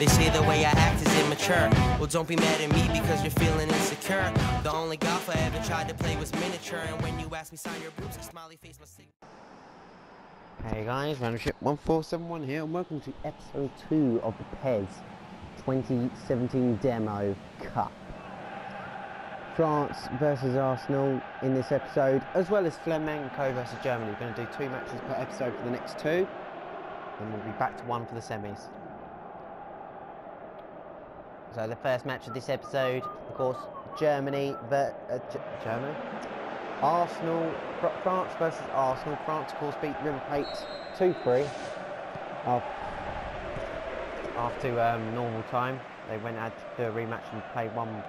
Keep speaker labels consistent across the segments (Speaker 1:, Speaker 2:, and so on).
Speaker 1: They say the way I act is immature. Well, don't be mad at me because you're feeling insecure. The only golf I ever tried to play was miniature, and when you ask me sign your boobs, a smiley face my signature.
Speaker 2: Hey guys, Randomship 1471 here, and welcome to episode 2 of the PES 2017 Demo Cup. France versus Arsenal in this episode, as well as Flamengo versus Germany. We're going to do two matches per episode for the next two, then we'll be back to one for the semis. So the first match of this episode, of course, Germany, ver uh, Germany? Arsenal, Fr France versus Arsenal. France, of course, beat River Plate 2-3 after um, normal time. They went out to do a rematch and play one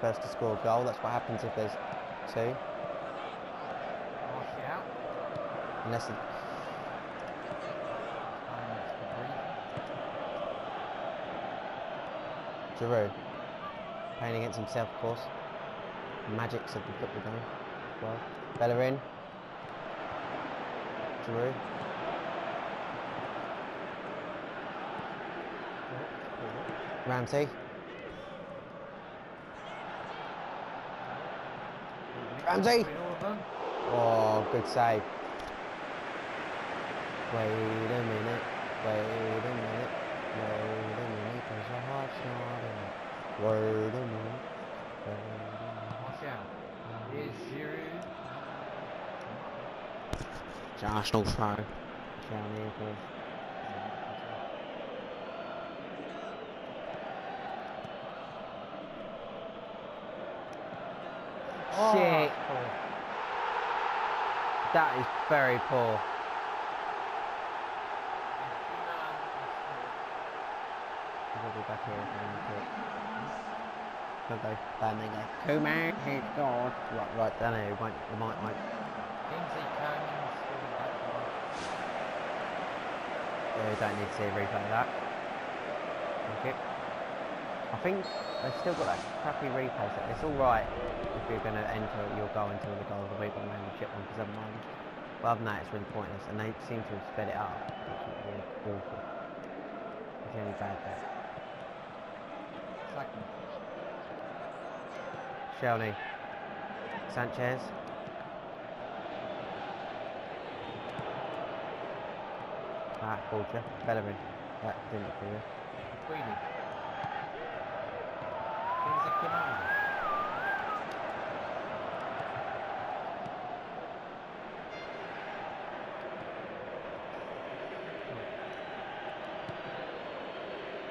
Speaker 2: first to score a goal. That's what happens if there's two. Unless it, Giroud playing against himself, of course. Magics of the football game. Well, Bellerin. Giroud. Ramsey. Ramsey! Oh, good save. Wait a minute, wait a minute, wait a minute, cause your heart's not in it. Wait a minute, wait a minute. It's Arsenal throw. Down here. Shit. Oh. That is very poor. We'll be back here we need to. Don't go. Down there, go. Kumar, he's God. Right, right down here. Won't, the mic won't. Yeah, we don't need to see a replay of that. Thank you. I think they've still got that crappy replay set. It's alright if you're going to enter your goal into the goal of the week on random chip one because I'm mind. But other than that, it's really pointless. And they seem to have sped it up, which is really awful. It's the only bad bit. Shelny. Sanchez. Ah, Bolger. Bellerin. That didn't look good.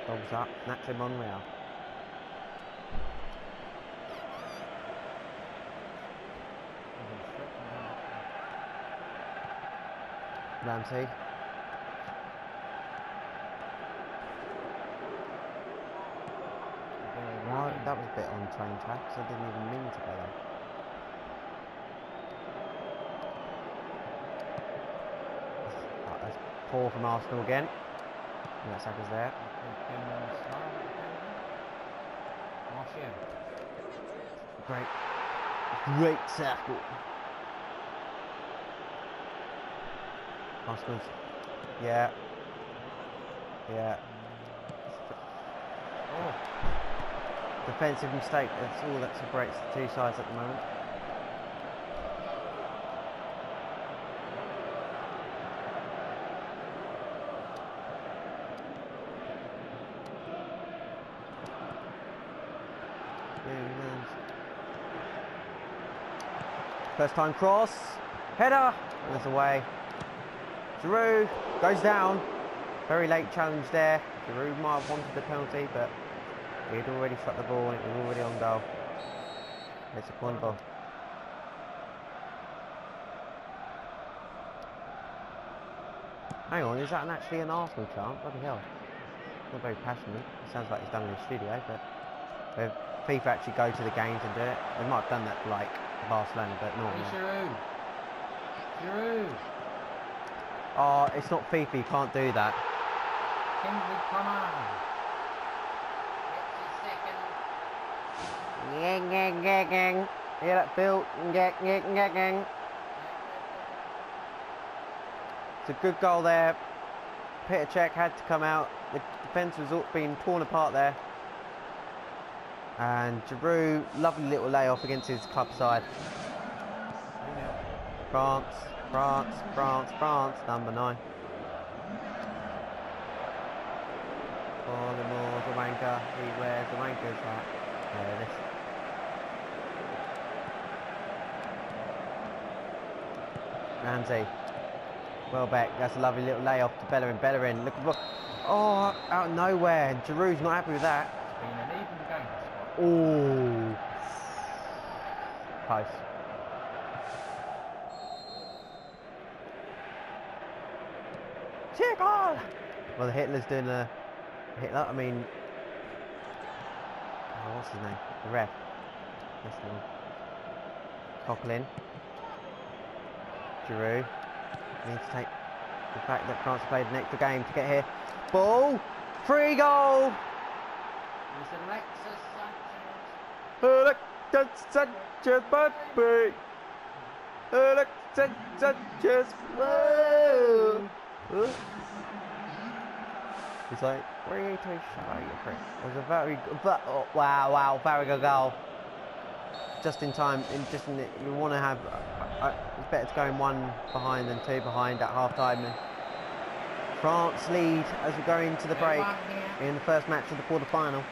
Speaker 2: Thumbs up. Nacho Monreal. Ramsey. That was a bit on train tracks. I didn't even mean to go there. That's poor from Arsenal again. And that's Saka's there. Great. Great tackle. Arsenal's. Yeah. Yeah. Oh. Defensive mistake. That's all that separates the two sides at the moment. First time cross. Header. Goes away. Giroud goes down. Very late challenge there. Giroud might have wanted the penalty, but he had already shot the ball and it was already on goal. It's a point ball. Hang on, is that actually an Arsenal chant? Bloody hell. Not very passionate. It sounds like he's done in the studio, but if FIFA actually go to the games and do it, they might have done that for like Barcelona, but normally.
Speaker 3: Giroud. Giroud.
Speaker 2: Oh, it's not FIFA, you can't do that.
Speaker 3: Kingsley Coman.
Speaker 2: Gang, gang, gang, gang. Hear that, Phil? Gang, gang, gang, gang. It's a good goal there. Peter Cech had to come out. The defence was all being torn apart there. And Giroud, lovely little layoff against his club side. France, France, France, France, number nine. Baltimore's a wanker. He wears a wanker's hat. There it is. Ramsey. Well back. That's a lovely little layoff to Bellerin. Bellerin. Look. At look. Oh, out of nowhere. Giroud's not happy with that.
Speaker 3: It's been an even game this.
Speaker 2: Oh. Close. Well, the Hitler's doing a Hitler. I mean, oh, what's his name? The ref. That's the one. Coughlin. Giroud needs to take the fact that France played an extra game to get here. Ball, free goal.
Speaker 3: It's Alexis Sanchez.
Speaker 2: Alexis Sanchez, baby. Alexis Sanchez, whoa. He's like, where are you you prick? It was a very good, but, oh, wow, wow, very good goal. Just in time, in just in the, we want to have, uh, uh, it's better to go in one behind than two behind at half time. And France lead as we go into the break in the first match of the quarter final.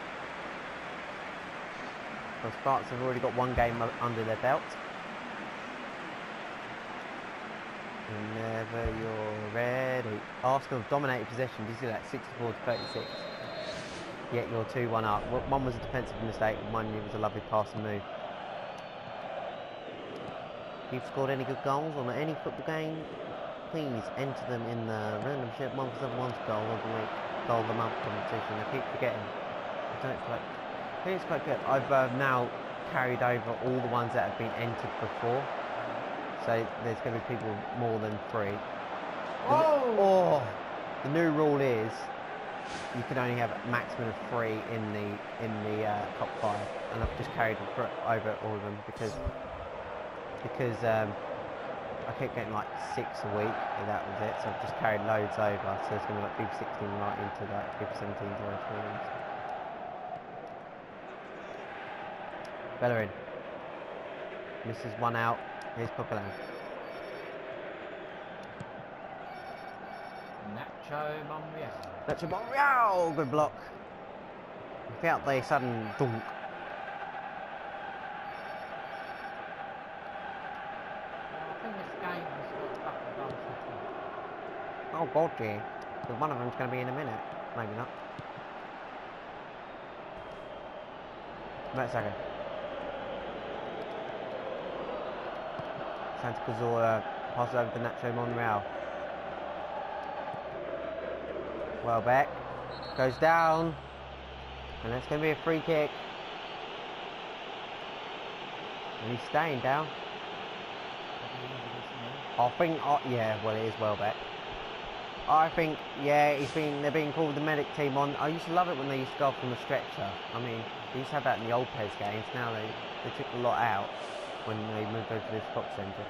Speaker 2: Because France have already got one game under their belt. Whenever you're ready. Arsenal have dominated possession. Did you see that? 64 to 36. Yet you're 2 1 up. One was a defensive mistake, one was a lovely pass move. If you've scored any good goals on any football game, please enter them in the random ship 171's goal of the week, goal of the month competition. I keep forgetting. I don't quite. I think it's quite good. I've uh, now carried over all the ones that have been entered before. So there's going to be people more than three.
Speaker 3: Oh!
Speaker 2: The new rule is you can only have a maximum of three in the in the uh, top five, and I've just carried over all of them because because um, I kept getting like six a week, and that was it. So I've just carried loads over. So it's going to be like FIFA 16 right into like FIFA 17 zero three. Bellerin. Misses one out. Here's Coquelin.
Speaker 3: Nacho Monreal.
Speaker 2: A Monreal! Good block. Without the sudden dunk.
Speaker 3: Well, I think this game has got a couple of goals left in it.
Speaker 2: Oh god, yeah. Because one of them's going to be in a minute. Maybe not. Wait a second. Santi Cazorla passes over to Nacho Monreal. Well back. Goes down. And that's going to be a free kick. And he's staying down. I think, uh, yeah, well, it is well back. I think, yeah, he's been, they're being called the medic team on. I used to love it when they used to go off on the stretcher. I mean, they used to have that in the old PES games. Now they, they took a lot out when they moved over to the Fox Centre.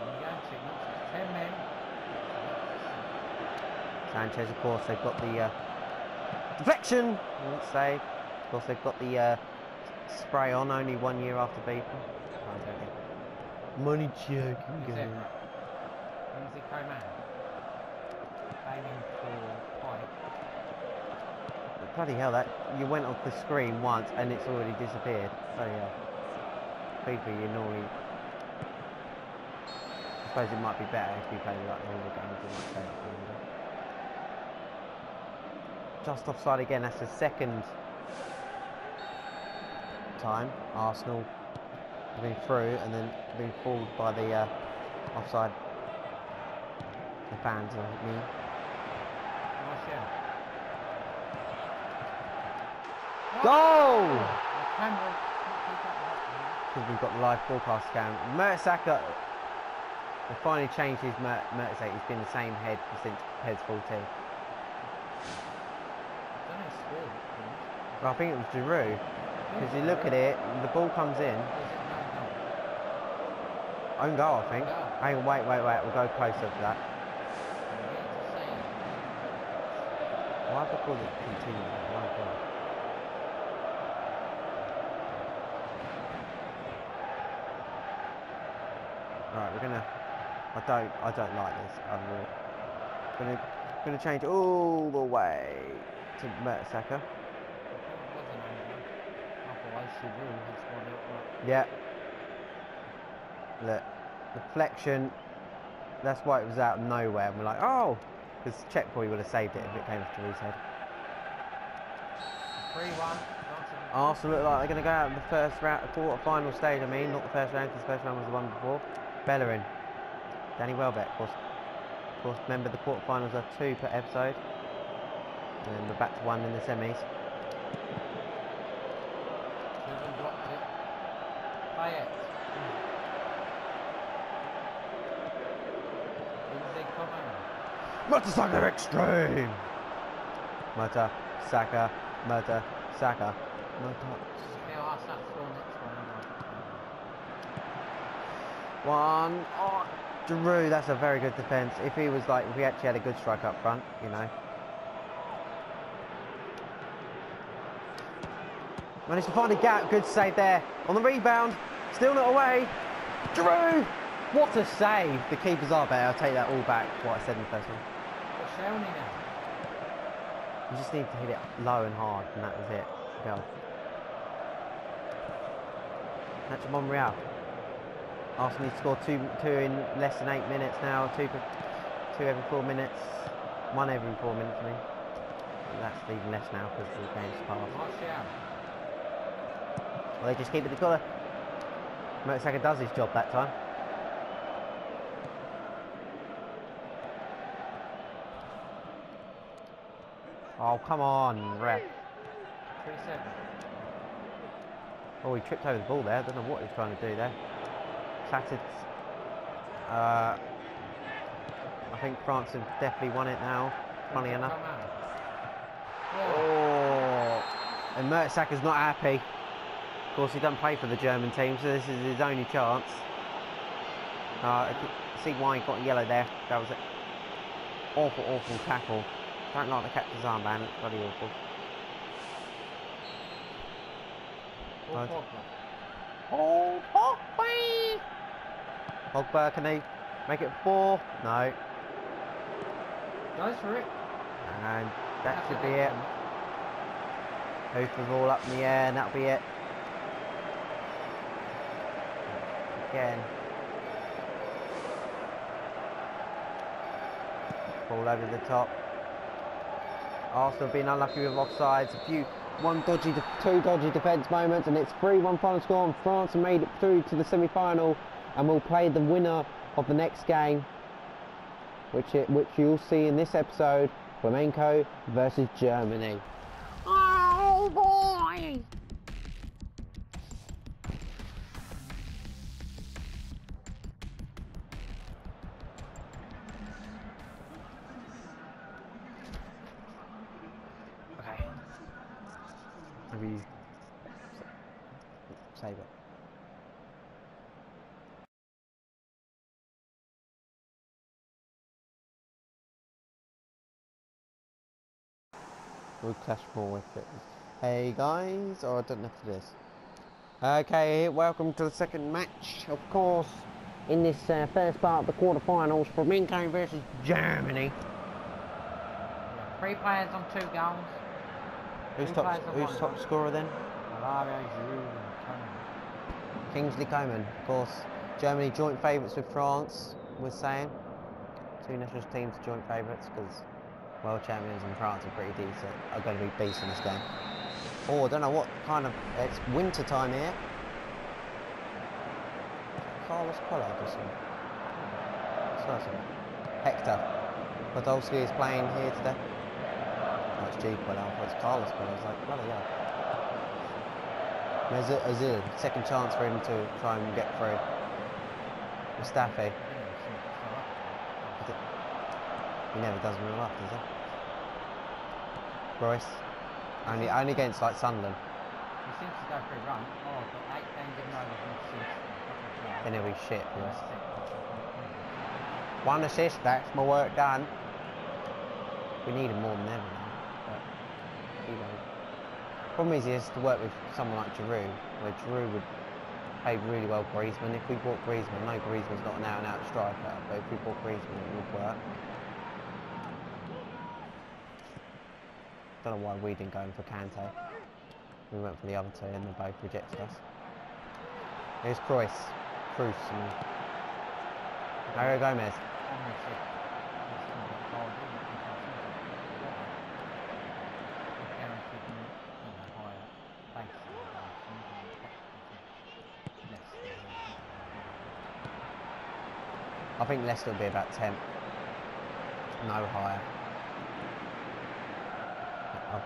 Speaker 3: On the game signals, it's 10 men.
Speaker 2: Sanchez, of course, they've got the uh, deflection. Let's say, of course, they've got the uh, spray on only one year after joking. Money joking.
Speaker 3: Who's it? Coman. Aiming for.
Speaker 2: Bloody hell, that you went off the screen once and it's already disappeared. Hell. FIFA, you normally. I suppose it might be better if you played like older games. It might take longer. Just offside again. That's the second time Arsenal have been through and then been fooled by the uh, offside. The fans, I mean. Goal! Because we've got the live broadcast cam. Mertesacker will finally changed his Mer Mertesacker. He's been the same head since PES 14. Well, I think it was Giroud. Because you look at it, the ball comes in. Own goal, I think. Hang on, wait, wait, wait. We'll go closer to that. Why have I called it continue? We're gonna. I don't. I don't like this. I'm gonna gonna change all the way to Mertesacker. Yeah. Look, deflection. That's why it was out of nowhere. And we're like, oh, because probably would have saved it if it came off to his head.
Speaker 3: 3 1.
Speaker 2: Arsenal look like they're going to go out in the first round, quarter final stage. I mean, not the first round, because the first round was the one before. Bellerin, Danny Welbeck, of course. Of course, remember the quarterfinals are two per episode, and then we're back to one in the semis.
Speaker 3: Children dropped it. Play it. Easy
Speaker 2: extreme. Murta, Saka, Murta, Saka, Murta.
Speaker 3: Now ask that for next one.
Speaker 2: One. Oh, Giroud, that's a very good defence. If he was like, if we actually had a good strike up front, you know. Managed to find a gap. Good save there. On the rebound. Still not away. Giroud. What a save. The keepers are better. I'll take that all back. What I said in the first one.
Speaker 3: What's Shelny now?
Speaker 2: You just need to hit it low and hard, and that was it. Go. That's a Monreal. Arsenal need to score two, two in less than eight minutes now. Two, per, two every four minutes. One every four minutes, I mean. That's even less now because the game's passed. Well, they just keep it the colour. Mertesacker does his job that time. Oh, come on, ref.
Speaker 3: 3 7.
Speaker 2: Oh, he tripped over the ball there. I don't know what he was trying to do there. Clattered. Uh, I think France have definitely won it now, funny enough.
Speaker 3: Come on. Yeah.
Speaker 2: Oh, and Mertesacker's not happy. Of course, he doesn't play for the German team, so this is his only chance. Uh, see why he got yellow there. That was an awful, awful tackle. Don't like the captain's armband. It's bloody awful. Right.
Speaker 3: Pogba.
Speaker 2: Oh, Pogba! Pogba, can he make it four? No.
Speaker 3: Goes for it.
Speaker 2: And that should be it. Hoof the ball up in the air, and that'll be it. Again. Ball over the top. Arsenal being unlucky with offsides. A few, one dodgy, two dodgy defence moments, and it's 3-1 final score. And France have made it through to the semi-final, and we'll play the winner of the next game, which it, which you'll see in this episode. Flamengo versus Germany. Oh boy! Clash more with it. Hey guys, or I don't know if it is. Okay, welcome to the second match, of course, in this uh, first part of the quarterfinals, Flamengo versus Germany.
Speaker 3: Yeah. Three players on two goals.
Speaker 2: Who's top, who's top
Speaker 3: goal.
Speaker 2: scorer then?
Speaker 3: Malaria, Giroud.
Speaker 2: Kingsley Coman, of course. Germany joint favourites with France, we're saying. Two national teams joint favourites because world champions in France are pretty decent, are going to be beasts in this game. Oh, I don't know what kind of, it's winter time here. Carlos Collard or something. Hector. Podolski is playing here today. Oh, it's G Collard, oh, it's Carlos Collard. I was like, bloody hell. Ozil, second chance for him to try and get through. Mustafi,
Speaker 3: Yeah, so- so up.
Speaker 2: he never does real life, does he? Reus, only, only against like Sunderland.
Speaker 3: He seems to go for a run. Oh, I've got eight games in a row.
Speaker 2: Then he'll be shit.
Speaker 3: Reus.
Speaker 2: One assist, that's my work done. We need him more than ever now. But, you know. Problem is, he has to work with someone like Giroud, where Giroud would play really well Griezmann. If we bought Griezmann, no, Griezmann's not an out-and-out striker, but if we bought Griezmann, it would work. Don't know why we didn't go in for Kante. We went for the other two, and they both rejected us. Here's Kroos. Kroos. Mario Gomez.
Speaker 3: I think
Speaker 2: Leicester will be about 10. No higher.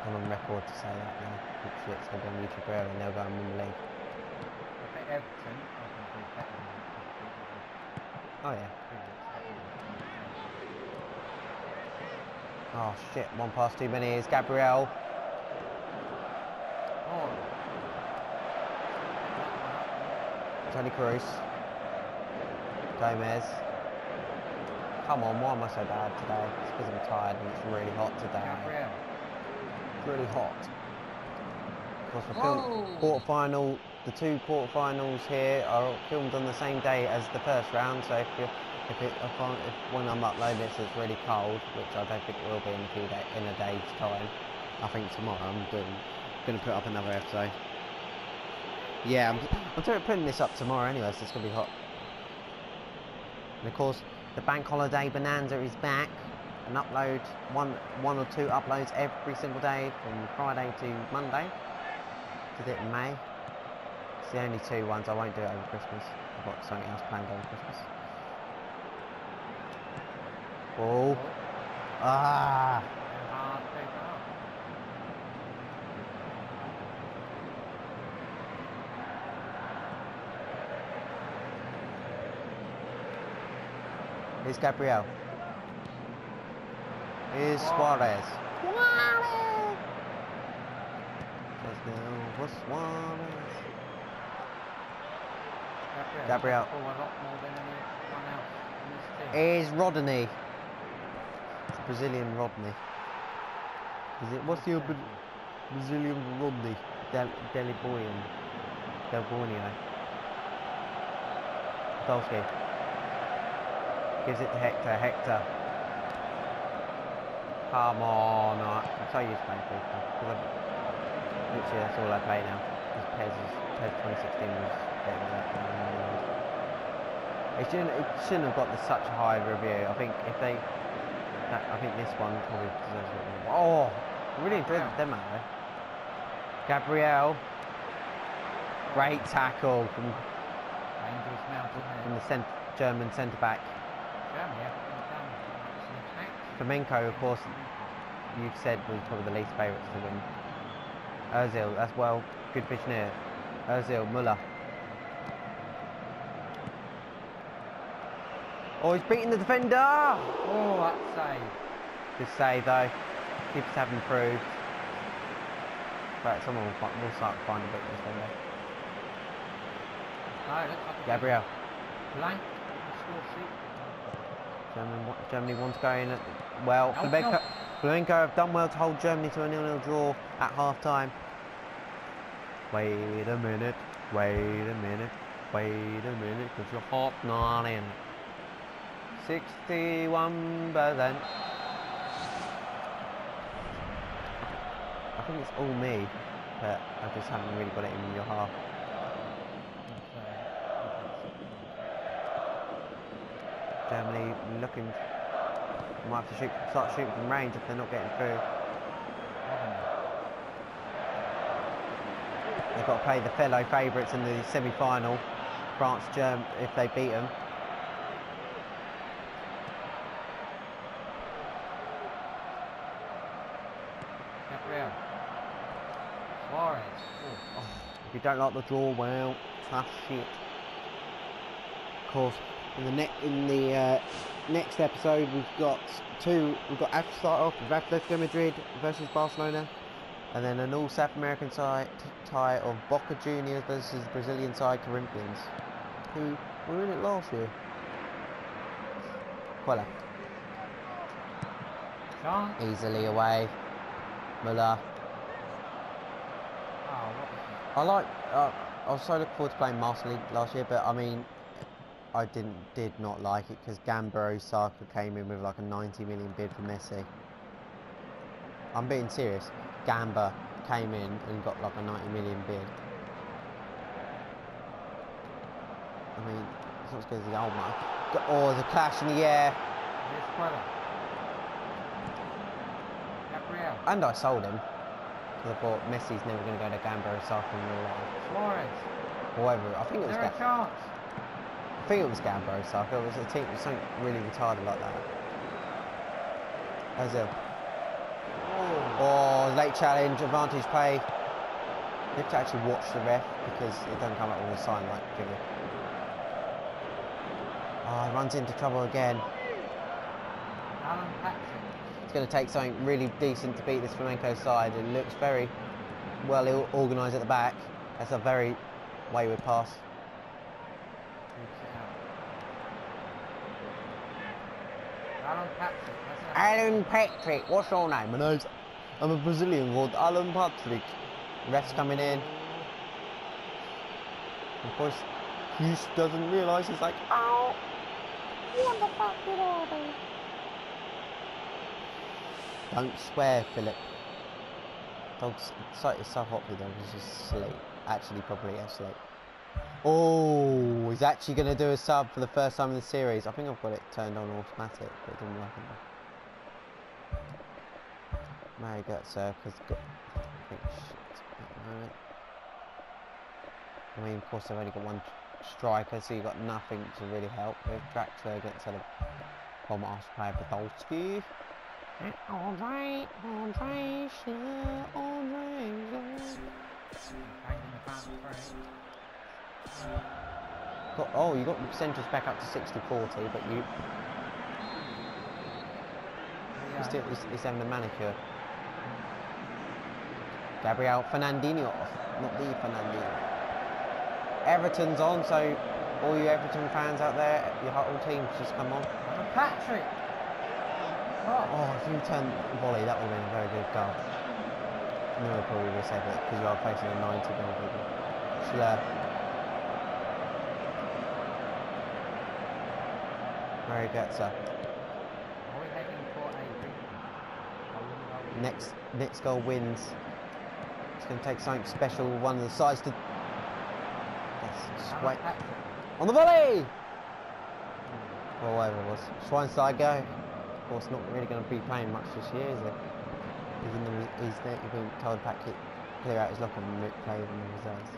Speaker 2: Gone on record to say that now. Literally, it's going to be on YouTube and they'll go and win the league.
Speaker 3: Everton, I think they're better than Liverpool.
Speaker 2: Oh, yeah.
Speaker 3: Three looks better than Liverpool.
Speaker 2: Oh, shit. One pass too many is Gabriel.
Speaker 3: Oh,
Speaker 2: Toni Kroos. Gomez. Come on, why am I so bad today? It's because I'm tired and it's really hot today.
Speaker 3: Gabriel.
Speaker 2: Really hot. We're film
Speaker 3: Whoa!
Speaker 2: quarter-final, the two quarter-finals here are filmed on the same day as the first round, so if you if it if, I, if when I'm uploading this it's really cold, which I don't think it will be in a few day, in a day's time. I think tomorrow I'm doing, gonna put up another episode. Yeah, I'm, I'm doing- putting this up tomorrow anyway, so it's gonna be hot. And of course, the bank holiday bonanza is back. And upload one, one or two uploads every single day from Friday to Monday. Did it in May. It's the only two ones I won't do it over Christmas. I've got something else planned over Christmas. Ball. Ah.
Speaker 3: How hard.
Speaker 2: Here's Gabriel. Here's Suarez. Suarez. There's no Suarez.
Speaker 3: Gabriel. Oh, a lot more than anyone else in this team.
Speaker 2: Here's Rodney. It's Brazilian Rodney. Is it? What's the Bra- Brazilian Rodney? Del Deli Boyan. Del Borneo. Dolsky. Gives it to Hector. Hector. Come on. I- I'm so used to playing FIFA. 'cause I've- Literally, that's all I play now. Because PES, is, PES 2016 was better than that. than the old. It shouldn't, it shouldn't have got the, such a high review. I think if they, that, I think this one probably deserves a it. more. Oh, I really enjoyed the demo though. Gabriel, great tackle from from the cent- German centre back.
Speaker 3: Germany haven't been done much in attack.
Speaker 2: Flamengo, of course, you've said was probably the least favourites to win. Ozil, that's well, good vision here. Ozil, Muller. Oh, he's beating the defender!
Speaker 3: Oh, that save.
Speaker 2: Good save though. Keeps have improved. But someone will, fi- will start finding a bit of this one there.
Speaker 3: No, it looks
Speaker 2: Gabriel.
Speaker 3: blank score sheet.
Speaker 2: Germany, Germany want to go in at, well,
Speaker 3: No,
Speaker 2: Flamengo,
Speaker 3: no.
Speaker 2: Flamengo have done well to hold Germany to a nil-nil draw at half time. Wait a minute, wait a minute, wait a minute, because you're hot not in. 61%. I think it's all me, but I just haven't really got it in your half.
Speaker 3: It's, uh,
Speaker 2: Germany looking, might have to shoot, start shooting from range if they're not getting through. They've got to play the fellow favourites in the semi-final, France, Germ, if they beat them.
Speaker 3: Gabriel. Suarez. Oh,
Speaker 2: If you don't like the draw, well, tough shit. Of course, in the ne- in the uh, next episode, we've got two. We've got to start off with Atletico Madrid versus Barcelona, and then an all South American side tie of Boca Juniors versus Brazilian side Corinthians, who were in it last year. Quella easily away. Muller I like. Uh, I was so looking forward to playing Master League last year, but I mean, I didn't did not like it because Gamba Osaka came in with like a 90 million bid for Messi. I'm being serious. Gamba came in and got like a 90 million bid. I mean, it's not as good as the old man. Oh, there's a clash in the air,
Speaker 3: Here's Quella. Gabriel.
Speaker 2: and I sold him because I thought Messi's never going to go to Gamba Osaka in real life.
Speaker 3: Suarez.
Speaker 2: However, I think it was.
Speaker 3: there a chance?
Speaker 2: I think it was Gamba Osaka. It was a team, something really retarded like that. Ozil. Oh, late challenge, advantage play. You have to actually watch the ref because it doesn't come up with a sign like figure. Oh, ah, he runs into trouble again.
Speaker 3: Alan Patrick.
Speaker 2: It's going to take something really decent to beat this Flamengo side. It looks very well organised at the back. That's a very wayward pass.
Speaker 3: Keeps it out. Alan Patrick.
Speaker 2: Alan Patrick, what's your name? My name's I'm a Brazilian called Alan Patrick. Ref's coming in. Of course, he doesn't realise he's like, ow, what the fuck did I do? Don't swear, Philip. Dog's it's so, it's so hot for dog, he's just asleep. Actually, probably asleep. Oh, he's actually going to do a sub for the first time in the series. I think I've got it turned on automatic, but it didn't work. there. Mary because got I think shit at the moment. I mean, of course, they've only got one striker, so you've got nothing to really help with. Draxler against a bomb ass player Podolski. Andre, Andre, Sheila, got, Oh, you got the percentages back up to 60-40, but you
Speaker 3: Yeah.
Speaker 2: still, he's, he's having a manicure. Gabriel Fernandinho, not the Fernandinho. Everton's on, so all you Everton fans out there, your whole team's just come on.
Speaker 3: Patrick. Oh.
Speaker 2: Oh, if you turn volley, that would have been a very good goal. No, probably would have it because you are facing a 90 goal people. Schler. Mario Götze.
Speaker 3: Are we heading for a big golden goal?
Speaker 2: Next, next goal wins. It's going to take something special. One of the sides to. Schwe- on the volley. Well, whatever it was. Schweinsteiger. go. Of course, not really going to be playing much this year, is it? Even though he's there, he's been told to clear out his locker and play in the reserves.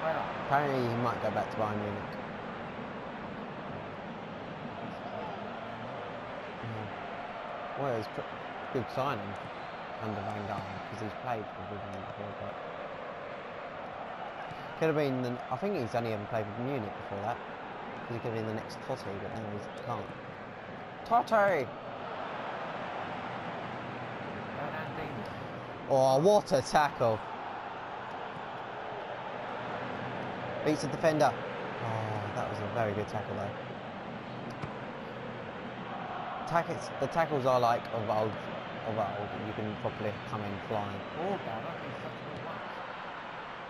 Speaker 3: Quella.
Speaker 2: Apparently, he might go back to Bayern Munich. Yeah. Well, it's good signing under Van Gaal because he's played for Wigan before, but could have been. The, I think he's only ever played for Munich before that. Because he could have been the next Totti, but now he can't. Totti! Oh, what a tackle! Beats the defender. Oh, that was a very good tackle though. Tackles, the tackles are like of old, of old. You can properly come in flying.
Speaker 3: Oh, God, that is such a good match.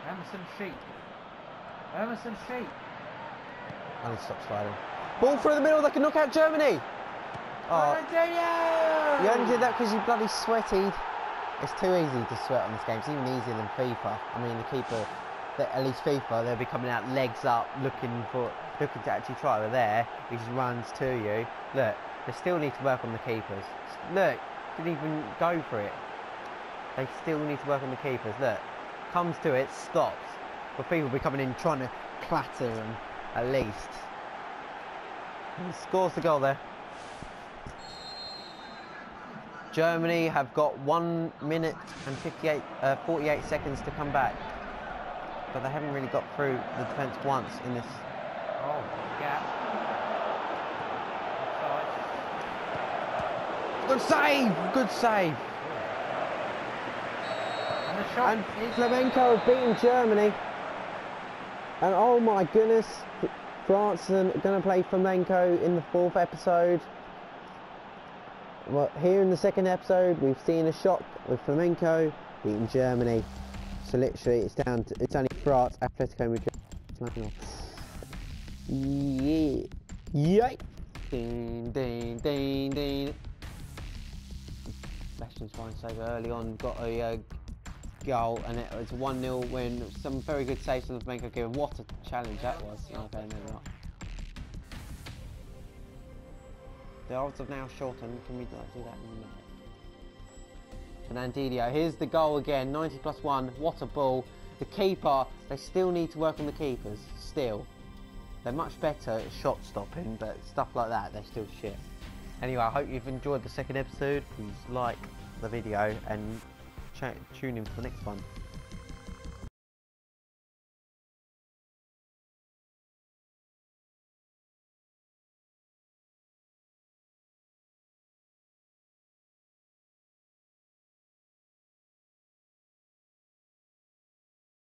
Speaker 3: Emerson Sheik. Emerson Sheik.
Speaker 2: And he stops sliding. Ball through the middle. They can knock out Germany. Oh, you only did that because you bloody sweated. It's too easy to sweat on this game. It's even easier than FIFA. I mean, the keeper, the, at least FIFA, they'll be coming out legs up, looking for, looking to actually try. But there, he just runs to you. Look, they still need to work on the keepers. Look, didn't even go for it. They still need to work on the keepers. Look, comes to it, stops. But people be coming in trying to clatter them at least. And scores the goal there. Germany have got one minute and 58, uh, 48 seconds to come back. But they haven't really got through the defence once in this.
Speaker 3: Oh, gap. Offside.
Speaker 2: Good save! Good save!
Speaker 3: And the shot
Speaker 2: And Flamengo have beaten Germany. And oh my goodness, France are going to play Flamengo in the fourth episode. well, here in the second episode, we've seen a shock with Flamengo beating Germany. So literally, it's down to it's only France, Atletico Madrid. Yeah. Yay! Ding, ding, ding, ding. Sebastian Schweinsteiger early on got a uh, goal, and it was 1 0 when some very good saves from the Flamengo keeper. What a challenge that was. Okay, maybe not. The odds have now shortened. Can we do that in a minute? Fernandinho, here's the goal again. 90 plus 1. What a ball. The keeper, they still need to work on the keepers. Still. They're much better at shot stopping, but stuff like that, they're still shit. Anyway, I hope you've enjoyed the second episode. Please like the video and tune in for the next one.